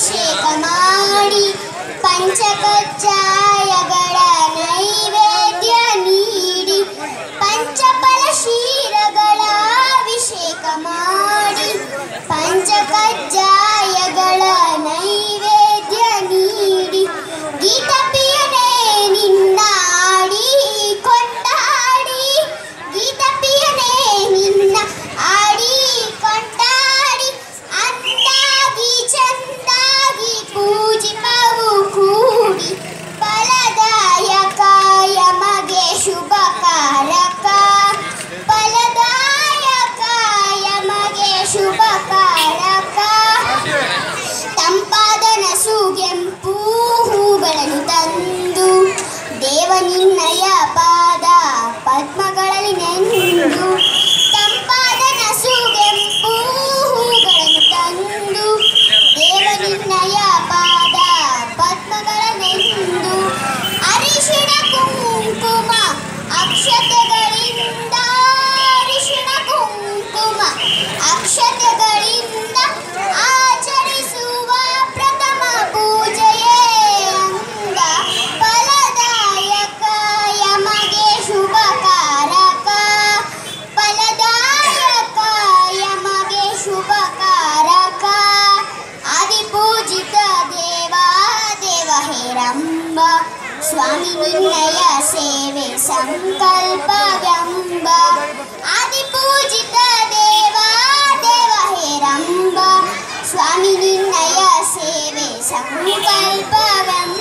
पञ्चपरक्षीरगणाभिषेकमाणि पञ्चक ಪೂಜಿತ ದೇವ ದೇವ ಹೇರಂಬ ಸ್ವಾಮಿ ನಿನ್ನಯ ಸೇವೆ ಸಂಕಲ್ಪ ವ್ಯಂಬ ಆದಿ ಪೂಜಿತ ದೇವ ದೇವ ಹೇರಂಬ ಸ್ವಾಮಿ ನಿನ್ನಯ ಸೇವೆ ಸಂಕಲ್ಪ ವ್ಯಂಬ